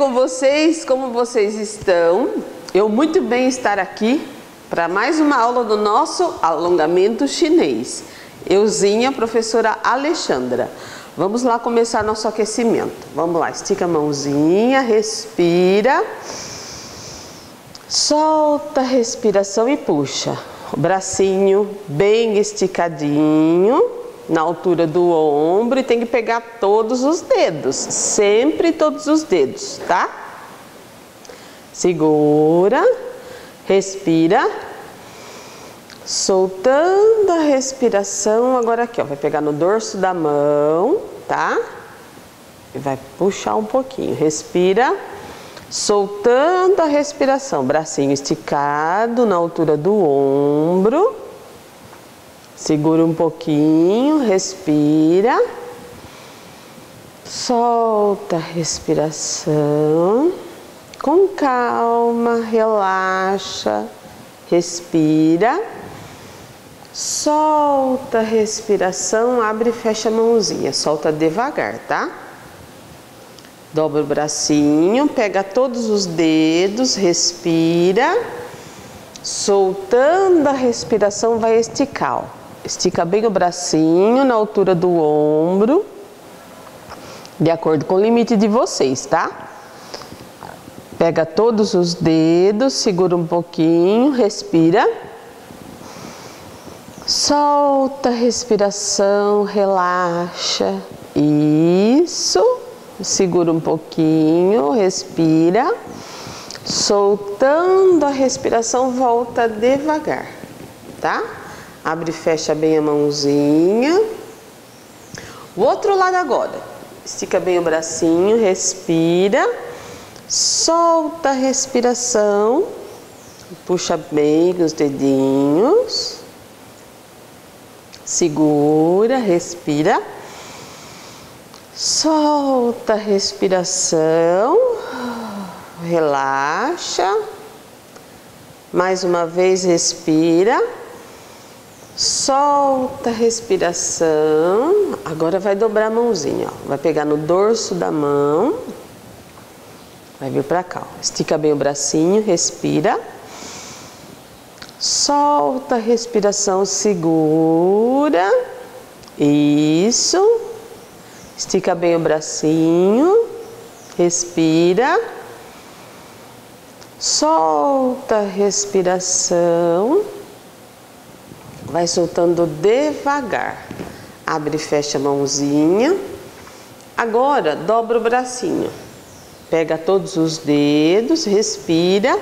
com vocês? Como vocês estão? Eu muito bem estar aqui para mais uma aula do nosso alongamento chinês. Euzinha, professora Alexandra. Vamos lá começar nosso aquecimento. Vamos lá, estica a mãozinha, respira. Solta a respiração e puxa. O bracinho bem esticadinho na altura do ombro e tem que pegar todos os dedos, sempre todos os dedos, tá? Segura, respira, soltando a respiração. Agora aqui, ó, vai pegar no dorso da mão, tá? E vai puxar um pouquinho, respira, soltando a respiração, bracinho esticado na altura do ombro. Segura um pouquinho, respira. Solta a respiração. Com calma, relaxa, respira. Solta a respiração, abre e fecha a mãozinha. Solta devagar, tá? Dobra o bracinho, pega todos os dedos, respira. Soltando a respiração, vai esticar. Ó. Estica bem o bracinho na altura do ombro, de acordo com o limite de vocês, tá? Pega todos os dedos, segura um pouquinho, respira. Solta a respiração, relaxa. Isso. Segura um pouquinho, respira. Soltando a respiração, volta devagar, tá? Abre e fecha bem a mãozinha. O outro lado agora. Estica bem o bracinho, respira. Solta a respiração. Puxa bem os dedinhos. Segura, respira. Solta a respiração. Relaxa. Mais uma vez, respira. Solta a respiração. Agora vai dobrar a mãozinha, ó. Vai pegar no dorso da mão. Vai vir para cá, ó. Estica bem o bracinho, respira. Solta a respiração, segura. Isso. Estica bem o bracinho. Respira. Solta a respiração. Vai soltando devagar. Abre e fecha a mãozinha. Agora, dobra o bracinho. Pega todos os dedos, respira.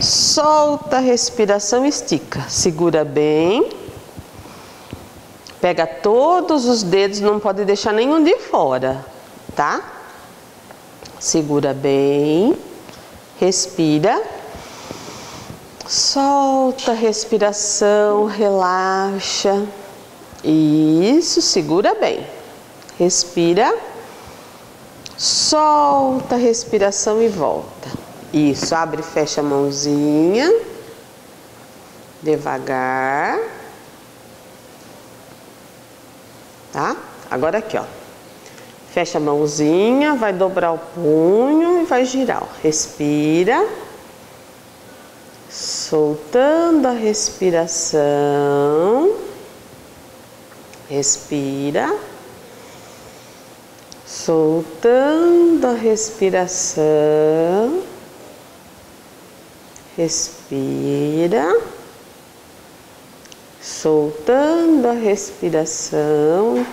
Solta a respiração, estica. Segura bem. Pega todos os dedos, não pode deixar nenhum de fora, tá? Segura bem. Respira. Solta a respiração, relaxa. Isso, segura bem. Respira. Solta a respiração e volta. Isso, abre e fecha a mãozinha. Devagar. Tá? Agora aqui, ó. Fecha a mãozinha, vai dobrar o punho e vai girar. Ó. Respira soltando a respiração. Respira. Soltando a respiração. Respira. Soltando a respiração.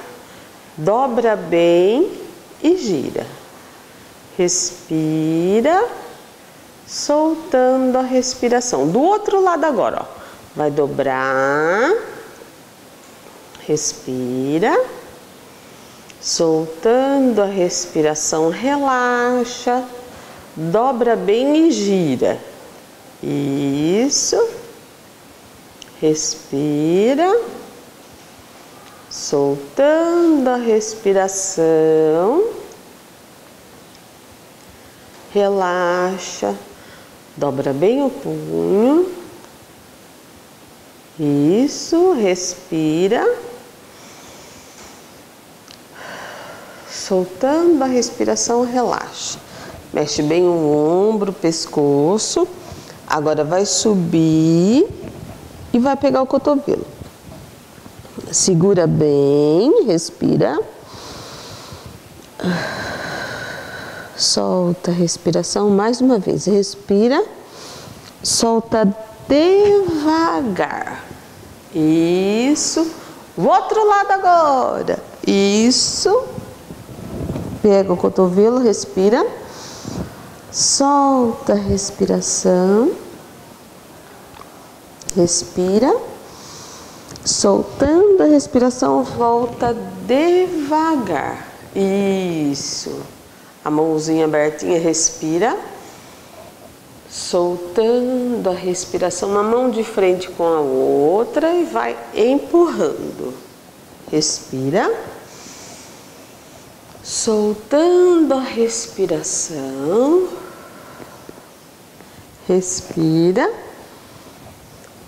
Dobra bem e gira. Respira soltando a respiração. Do outro lado agora, ó. Vai dobrar. Respira. Soltando a respiração, relaxa. Dobra bem e gira. Isso. Respira. Soltando a respiração. Relaxa Dobra bem o punho. Isso, respira. Soltando a respiração, relaxa. Mexe bem o ombro, o pescoço. Agora vai subir e vai pegar o cotovelo. Segura bem, respira. Solta a respiração mais uma vez. Respira. Solta devagar. Isso. O outro lado agora. Isso. Pega o cotovelo, respira. Solta a respiração. Respira. Soltando a respiração, volta devagar. Isso. A mãozinha abertinha, respira. Soltando a respiração, uma mão de frente com a outra e vai empurrando. Respira. Soltando a respiração. Respira.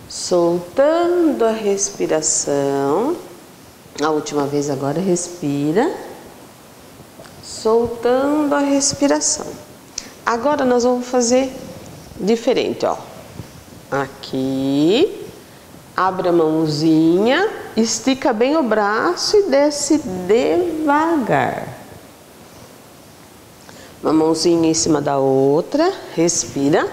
Soltando a respiração. A última vez agora, respira. Soltando a respiração. Agora nós vamos fazer diferente, ó. Aqui. Abre a mãozinha, estica bem o braço e desce devagar. Uma mãozinha em cima da outra, respira.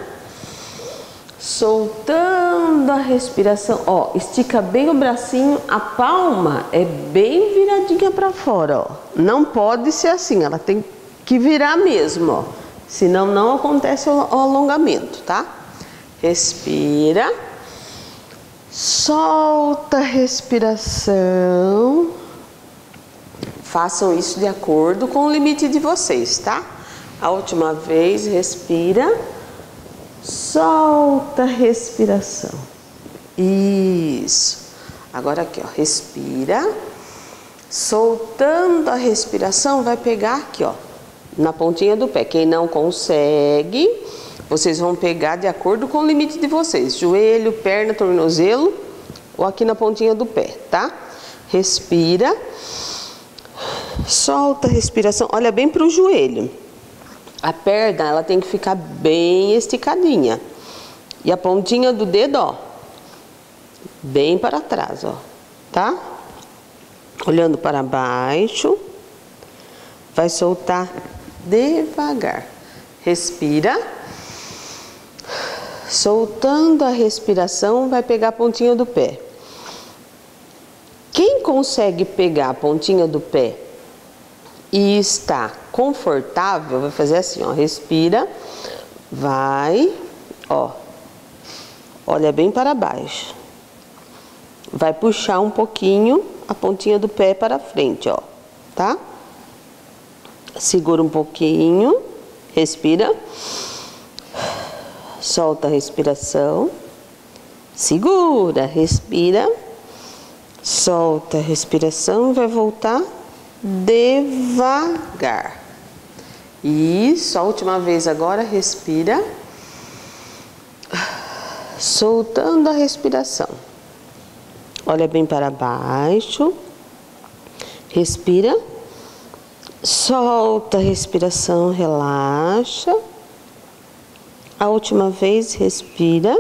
Soltando a respiração, ó, estica bem o bracinho, a palma é bem viradinha para fora, ó. Não pode ser assim, ela tem que virar mesmo, ó. Senão não acontece o alongamento, tá? Respira. Solta a respiração. Façam isso de acordo com o limite de vocês, tá? A última vez, respira. Solta a respiração. Isso. Agora aqui, ó, respira. Soltando a respiração, vai pegar aqui, ó, na pontinha do pé. Quem não consegue, vocês vão pegar de acordo com o limite de vocês. Joelho, perna, tornozelo ou aqui na pontinha do pé, tá? Respira. Solta a respiração. Olha bem para o joelho. A perna, ela tem que ficar bem esticadinha. E a pontinha do dedo, ó, bem para trás, ó, tá? Olhando para baixo. Vai soltar devagar. Respira. Soltando a respiração, vai pegar a pontinha do pé. Quem consegue pegar a pontinha do pé e está confortável, vai fazer assim, ó, respira, vai, ó, olha bem para baixo. Vai puxar um pouquinho a pontinha do pé para frente, ó, tá? Segura um pouquinho, respira. Solta a respiração. Segura, respira. Solta a respiração e vai voltar devagar. Isso, a última vez agora, respira. Soltando a respiração. Olha bem para baixo. Respira. Solta a respiração, relaxa. A última vez, respira.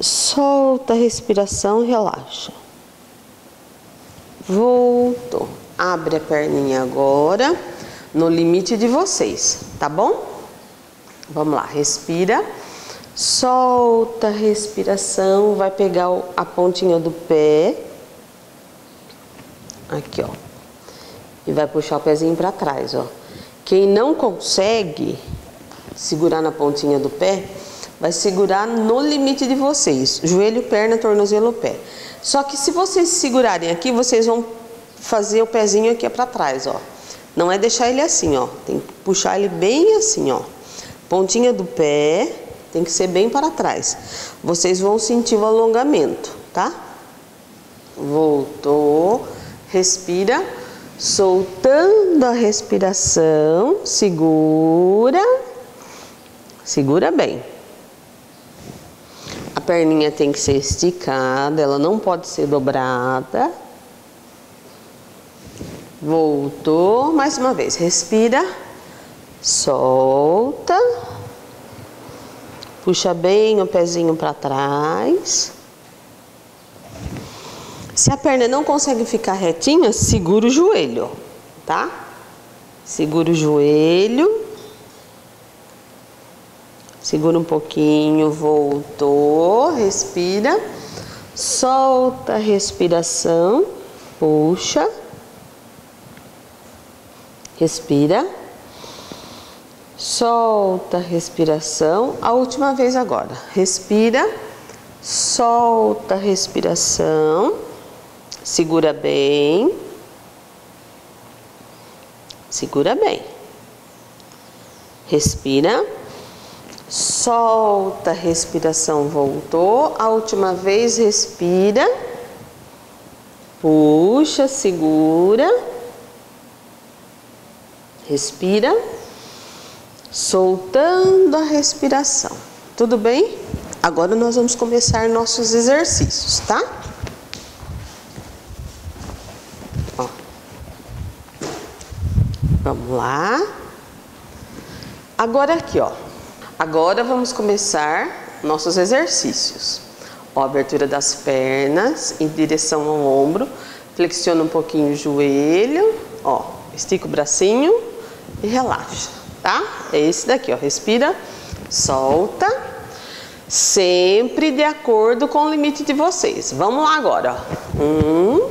Solta a respiração, relaxa. Voltou. Abre a perninha agora, no limite de vocês, tá bom? Vamos lá, respira. Solta a respiração, vai pegar a pontinha do pé. Aqui, ó. E vai puxar o pezinho para trás, ó. Quem não consegue, segurar na pontinha do pé, vai segurar no limite de vocês, joelho, perna, tornozelo, pé. Só que se vocês segurarem aqui, vocês vão fazer o pezinho aqui para trás, ó. Não é deixar ele assim, ó. Tem que puxar ele bem assim, ó. Pontinha do pé tem que ser bem para trás. Vocês vão sentir o alongamento, tá? Voltou. Respira. Soltando a respiração. Segura. Segura bem. A perninha tem que ser esticada, ela não pode ser dobrada. Voltou, mais uma vez, respira. solta, puxa bem o pezinho para trás. Se a perna não consegue ficar retinha, segura o joelho, tá? Segura o joelho. Segura um pouquinho, voltou, respira. Solta a respiração, puxa. Respira. Solta a respiração. A última vez agora. Respira. Solta a respiração. Segura bem. Segura bem. Respira. Solta a respiração, voltou. A última vez, respira. Puxa, segura. Respira. Soltando a respiração. Tudo bem? Agora nós vamos começar nossos exercícios, tá? Ó. Vamos lá. Agora aqui, ó. Agora vamos começar nossos exercícios. Ó, abertura das pernas em direção ao ombro. Flexiona um pouquinho o joelho. Ó, estica o bracinho e relaxa, tá? É esse daqui, ó. Respira, solta. Sempre de acordo com o limite de vocês. Vamos lá agora, ó. Um,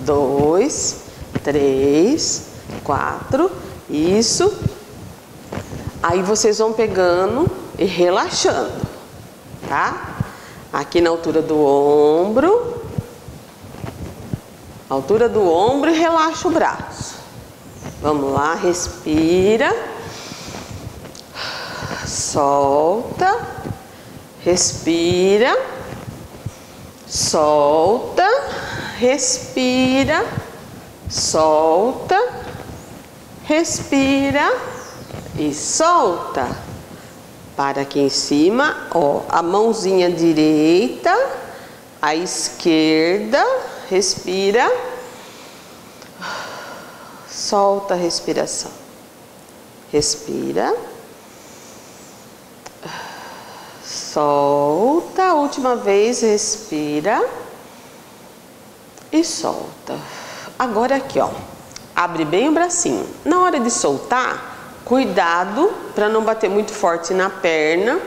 dois, três, quatro. Isso. Aí vocês vão pegando e relaxando, tá? Aqui na altura do ombro. Altura do ombro e relaxa o braço. Vamos lá, respira. Solta. Respira. Solta. Respira. Solta. Respira e solta. Para aqui em cima, ó, a mãozinha direita, a esquerda, respira. Solta a respiração. Respira. Solta, a última vez, respira. E solta. Agora aqui, ó. Abre bem o bracinho. Na hora de soltar, Cuidado para não bater muito forte na perna,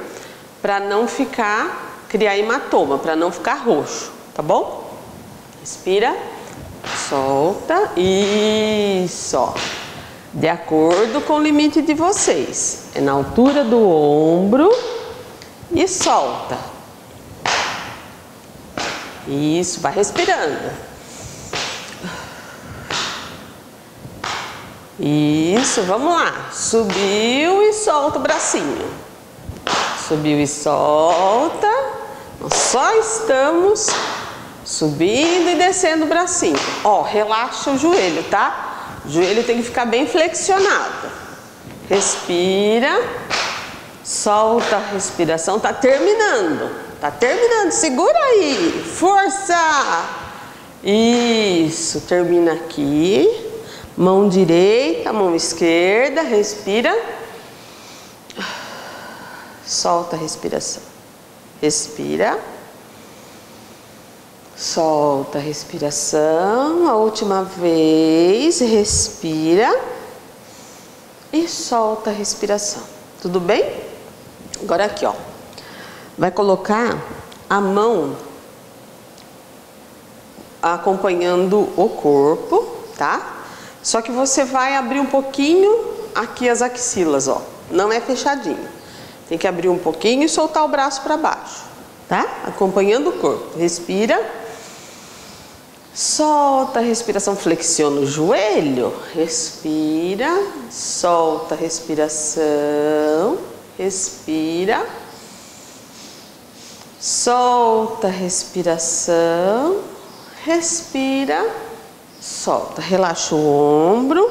para não ficar, criar hematoma, para não ficar roxo, tá bom? Respira, solta, isso, ó. De acordo com o limite de vocês. É na altura do ombro e solta. Isso, vai respirando. Isso, vamos lá. Subiu e solta o bracinho. Subiu e solta. Nós só estamos subindo e descendo o bracinho. Ó, relaxa o joelho, tá? O joelho tem que ficar bem flexionado. Respira. Solta a respiração. Tá terminando. Tá terminando. Segura aí. Força. Isso. Termina aqui. Mão direita, mão esquerda, respira. Solta a respiração. Respira. Solta a respiração. A última vez, respira. E solta a respiração. Tudo bem? Agora aqui, ó. Vai colocar a mão acompanhando o corpo, tá? Só que você vai abrir um pouquinho aqui as axilas, ó. Não é fechadinho. Tem que abrir um pouquinho e soltar o braço para baixo, tá? Acompanhando o corpo. Respira. Solta a respiração, flexiona o joelho. Respira. Solta respiração. Respira. Solta respiração. Respira solta, relaxa o ombro,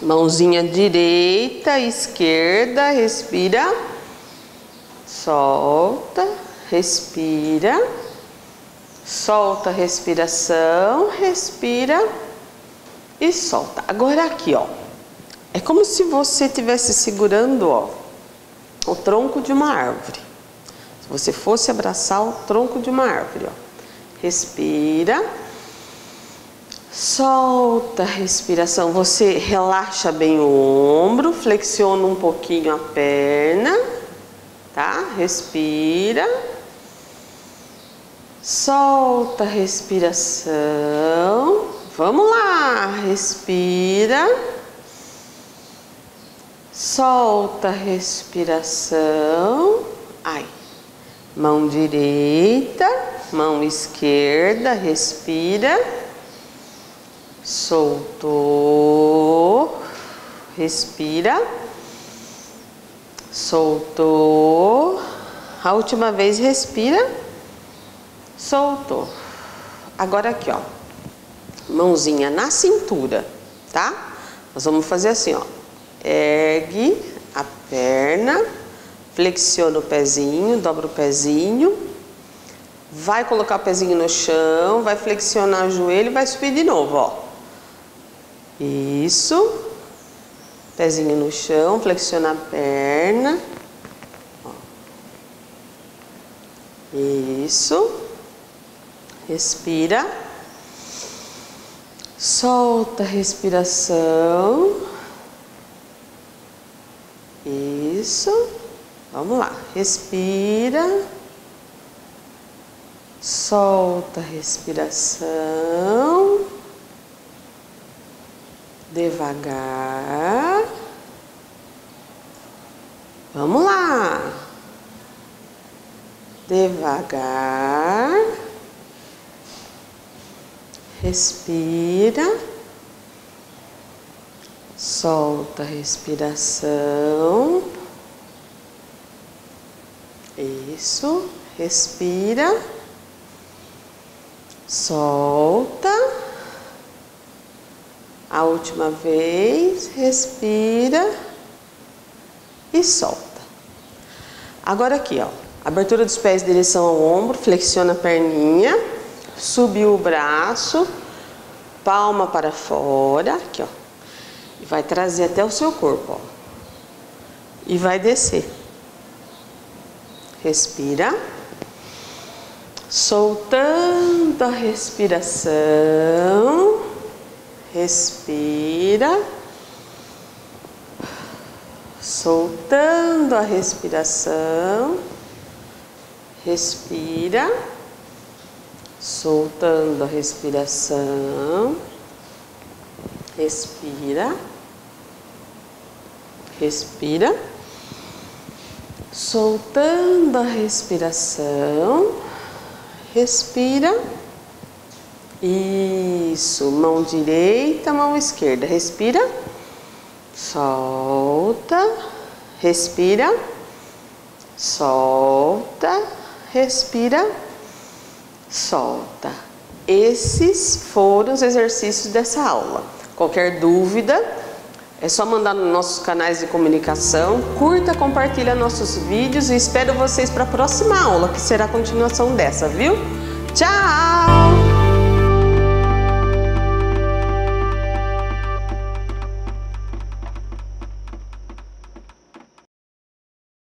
mãozinha direita, esquerda, respira, solta, respira, solta a respiração, respira e solta. Agora aqui, ó, É como se você estivesse segurando ó, o tronco de uma árvore. Se você fosse abraçar o tronco de uma árvore, ó. Respira. Solta a respiração. Você relaxa bem o ombro, flexiona um pouquinho a perna, tá? Respira. Solta a respiração. Vamos lá, respira. Solta a respiração. Ai. Mão direita, mão esquerda, respira. Soltou. Respira. Soltou. A última vez respira. Soltou. Agora aqui, ó. Mãozinha na cintura, tá? Nós vamos fazer assim, ó. Ergue a perna, flexiona o pezinho, dobra o pezinho, vai colocar o pezinho no chão, vai flexionar o joelho e vai subir de novo, ó. Isso. Pezinho no chão, flexiona a perna. Ó. Isso. Respira. Solta a respiração. Isso. Vamos lá. Respira. Solta a respiração. Devagar. Vamos lá. Devagar. Respira. Solta a respiração. Isso. Respira. Solta. A última vez. Respira. E solta. Agora aqui, ó. Abertura dos pés em direção ao ombro. Flexiona a perninha. Subiu o braço. Palma para fora. Aqui, ó. E vai trazer até o seu corpo, ó. E vai descer. Respira. Soltando a respiração. Respira. Soltando a respiração. Respira. Soltando a respiração. Respira. Respira soltando a respiração. Respira. Isso, mão direita, mão esquerda. Respira. Solta. Respira. Solta. Respira. Solta. Esses foram os exercícios dessa aula. Qualquer dúvida, é só mandar nos nossos canais de comunicação, curta, compartilha nossos vídeos e espero vocês para a próxima aula, que será a continuação dessa, viu? Tchau!